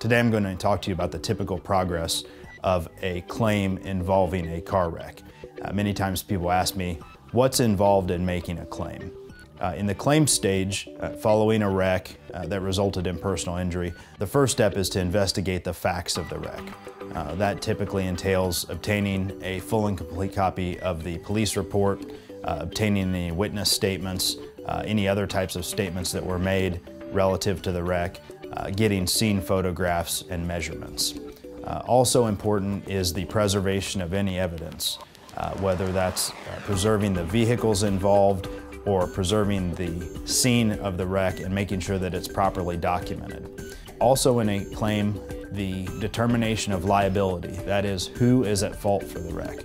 Today I'm going to talk to you about the typical progress of a claim involving a car wreck. Uh, many times people ask me, what's involved in making a claim? Uh, in the claim stage, uh, following a wreck uh, that resulted in personal injury, the first step is to investigate the facts of the wreck. Uh, that typically entails obtaining a full and complete copy of the police report, uh, obtaining any witness statements, any other types of statements that were made relative to the wreck, getting scene photographs and measurements. also important is the preservation of any evidence, whether that's preserving the vehicles involved or preserving the scene of the wreck and making sure that it's properly documented. Also in a claim, the determination of liability, that is, who is at fault for the wreck.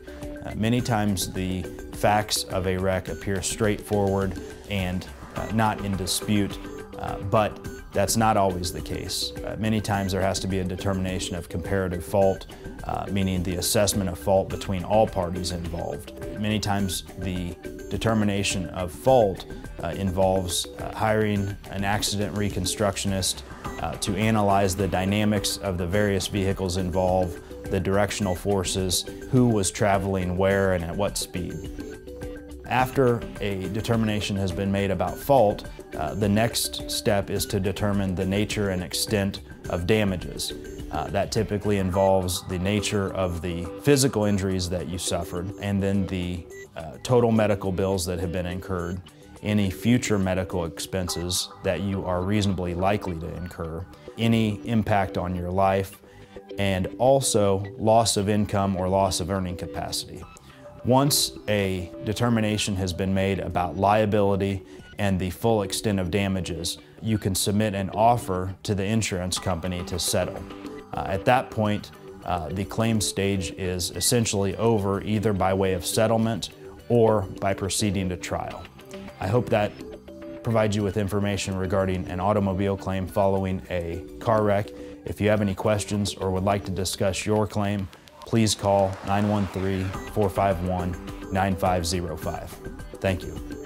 Uh, many times the facts of a wreck appear straightforward and uh, not in dispute, uh, but that's not always the case. Uh, many times there has to be a determination of comparative fault, uh, meaning the assessment of fault between all parties involved. Many times the determination of fault uh, involves uh, hiring an accident reconstructionist to analyze the dynamics of the various vehicles involved, the directional forces, who was traveling where and at what speed. After a determination has been made about fault, uh, the next step is to determine the nature and extent of damages. Uh, that typically involves the nature of the physical injuries that you suffered and then the uh, total medical bills that have been incurred, any future medical expenses that you are reasonably likely to incur, any impact on your life, and also loss of income or loss of earning capacity. Once a determination has been made about liability and the full extent of damages, you can submit an offer to the insurance company to settle. Uh, at that point, uh, the claim stage is essentially over either by way of settlement or by proceeding to trial. I hope that provides you with information regarding an automobile claim following a car wreck. If you have any questions or would like to discuss your claim, please call 913-451-9505. Thank you.